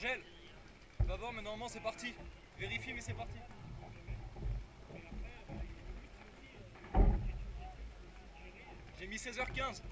Angèle Va voir, mais normalement c'est parti. Vérifie, mais c'est parti. J'ai mis 16h15.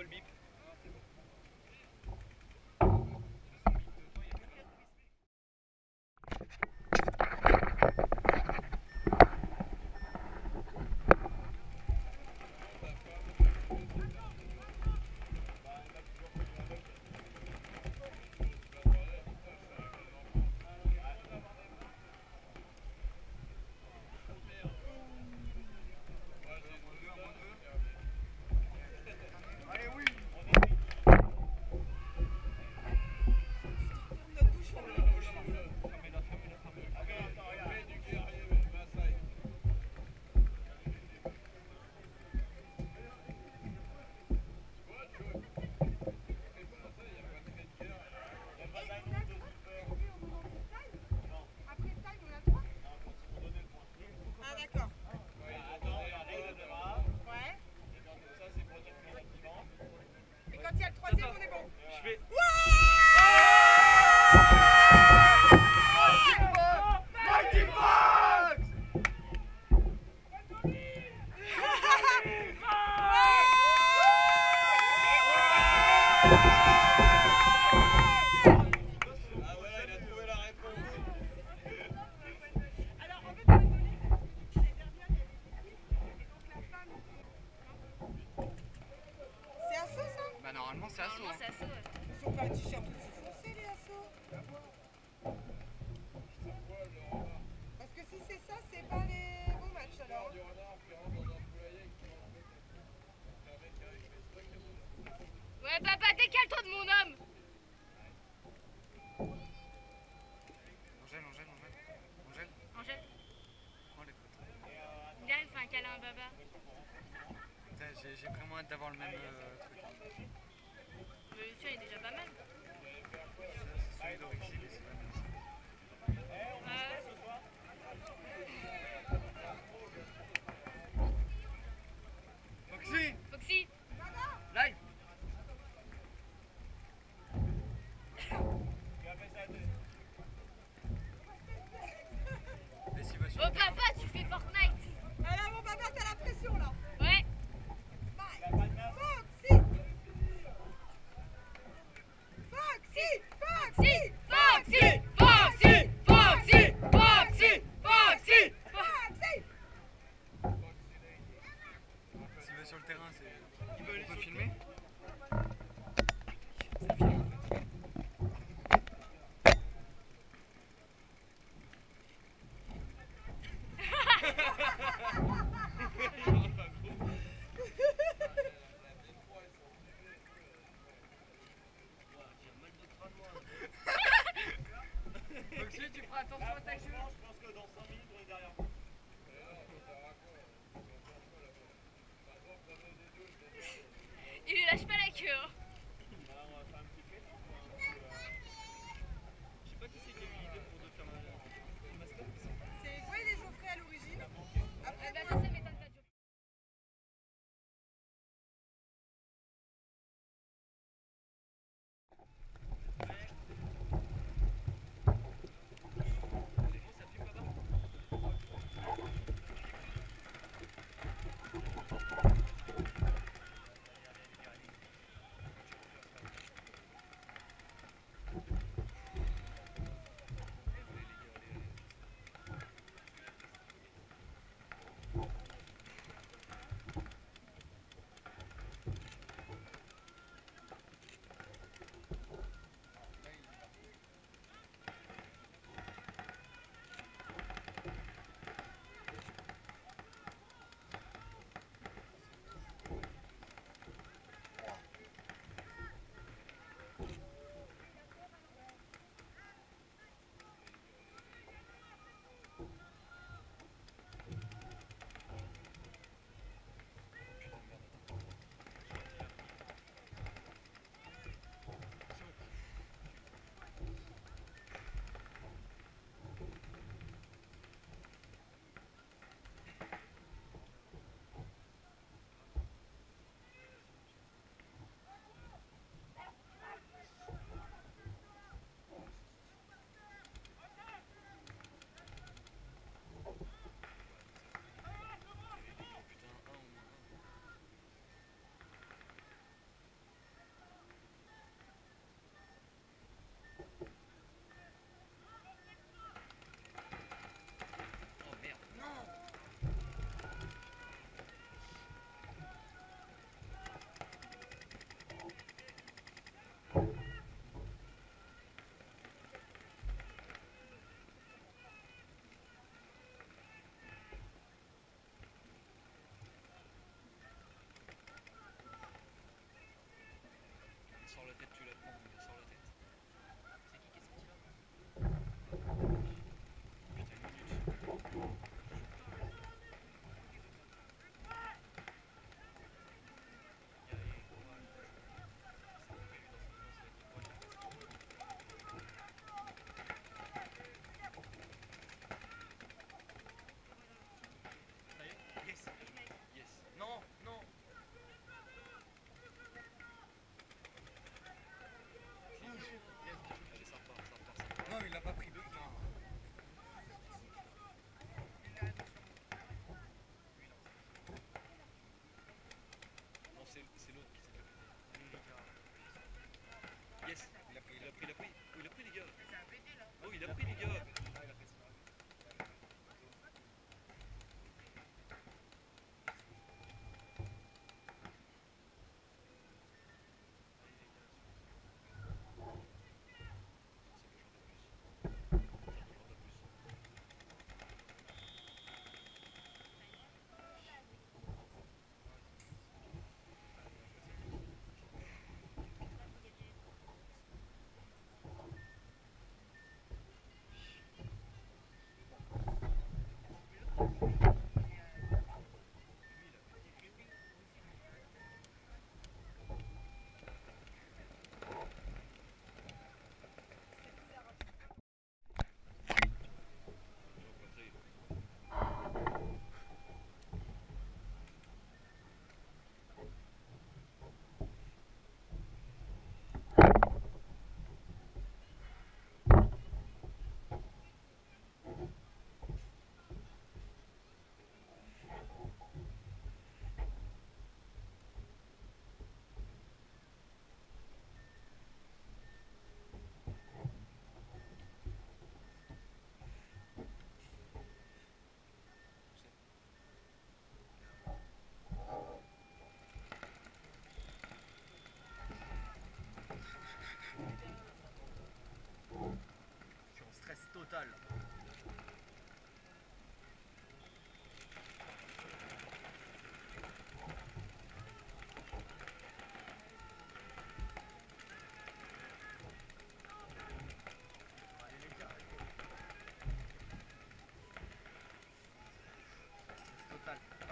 C'était décale-toi de mon homme Angèle, Angèle, Angèle. Angèle, Angèle, prends les viens, il fait un câlin à Baba. J'ai vraiment hâte d'avoir le même euh, truc. Le tien est déjà pas mal. C'est celui d'origine et c'est pas le même.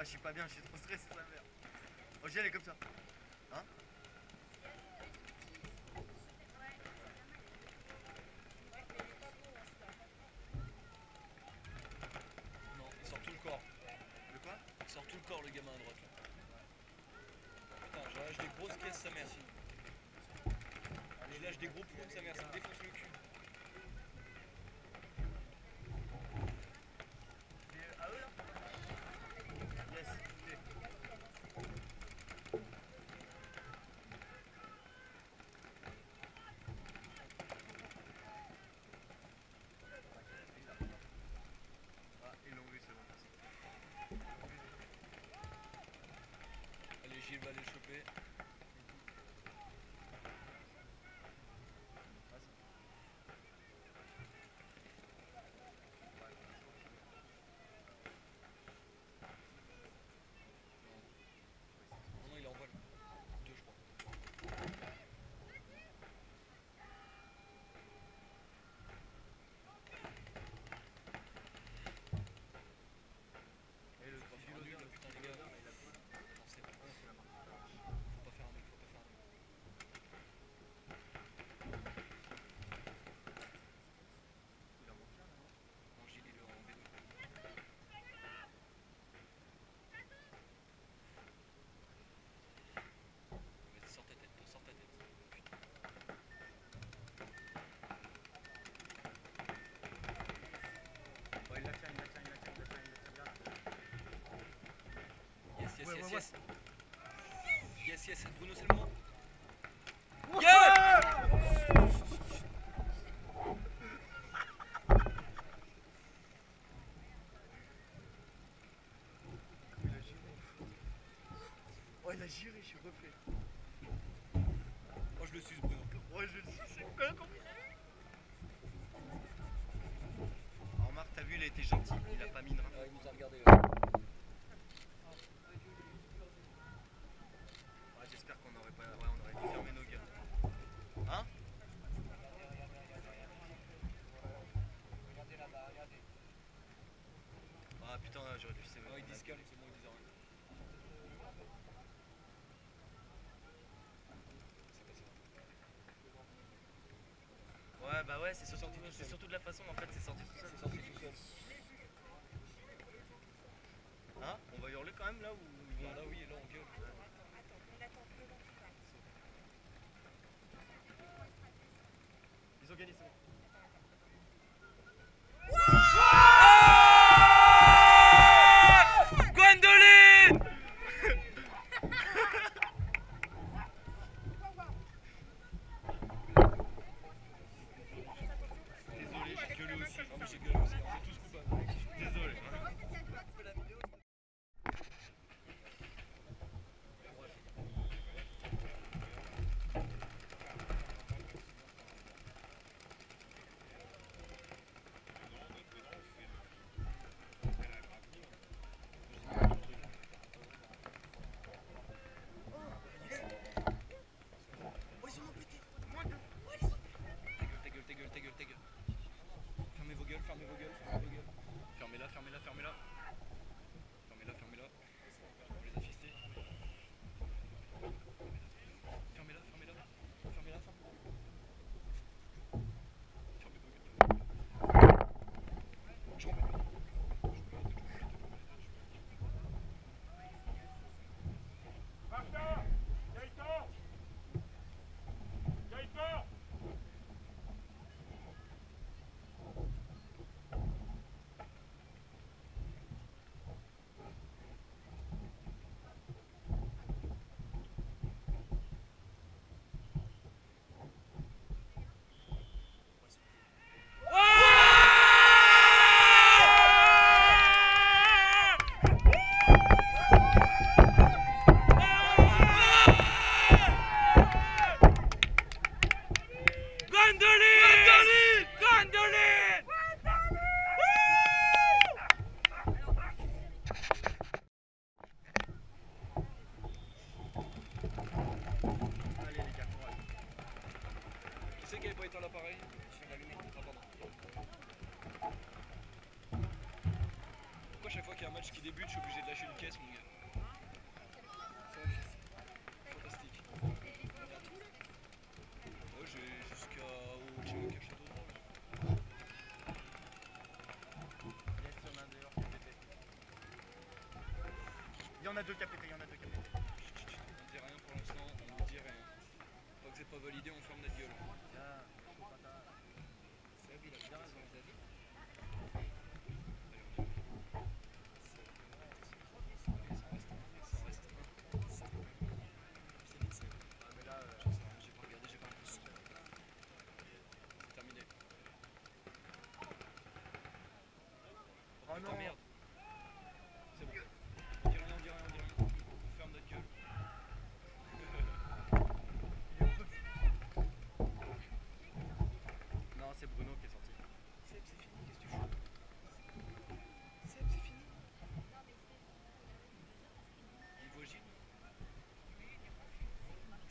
Je suis pas bien, je suis trop stressé, sa mère. Oh, j'y allais comme ça. Hein Non, il sort tout le corps. De quoi Il sort tout le corps, le gamin à droite. Là. Putain, je lâche des grosses caisses, sa mère. Je lâche des gros plombs, sa mère, ça me défonce le cul. C'est à eux là Yes, ok. Ah, ils l'ont vu, c'est bon. Allez, Gilles va aller le choper. Non, non, il est en vol. Deux, je crois. Et le Faut pas petit faire un nul, philosophe, là, putain, les gars. il a quoi Non, c'est pas. Ouais, c'est la marque. Faut pas faire un nul, faut pas faire un nul. Il en manque un, là, non Non, Gilles, il est en V2. Vas-y, sors ta tête, sors ta tête. Putain. Oh, il la tient, il la tient, il la tient, il la tient, il la tient bien. Yes, yes, Ouais, yes, ouais, yes. Yes, Bruno, c'est le moment. Yeah. Oh, il a giré, je suis refait. Oh, je le suce, Bruno. Ouais, je le sais, c'est quoi comment il a eu Alors, Marc, t'as vu, il a été gentil, il a pas mis une rafale. il nous a regardé. Ouais, j'espère qu'on aurait pas. Ouais, on aurait dû fermer nos gueules. Hein? Ah putain, j'aurais dû c'est Non, ils disent calme, c'est bon, ils disent rien. Ouais, bah ouais, c'est surtout, surtout de la façon en fait, c'est sorti tout seul. Sorti tout seul. Hein On va hurler quand même là ou là, oui, des buts, je suis obligé de lâcher une caisse, mon gars. Fantastique. Il y en a deux KPT, il y en a deux dit rien pour l'instant, on ne dit rien. Que c'est pas validé, on ferme notre gueule. Ah,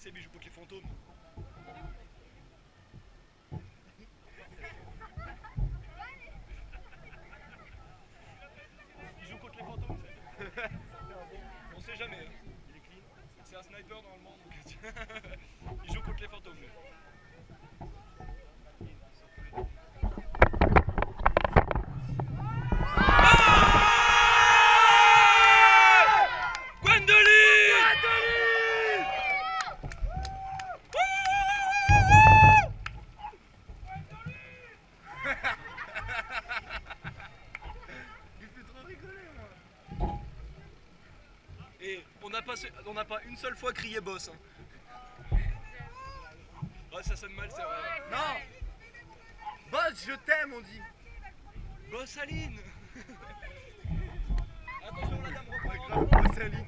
c'est lui, je les fantômes. seule fois crié boss. Hein. Oh, ça sonne mal, c'est vrai. Non Boss, je t'aime, on dit. Boss Aline Attention, la dame reprend. Boss Aline.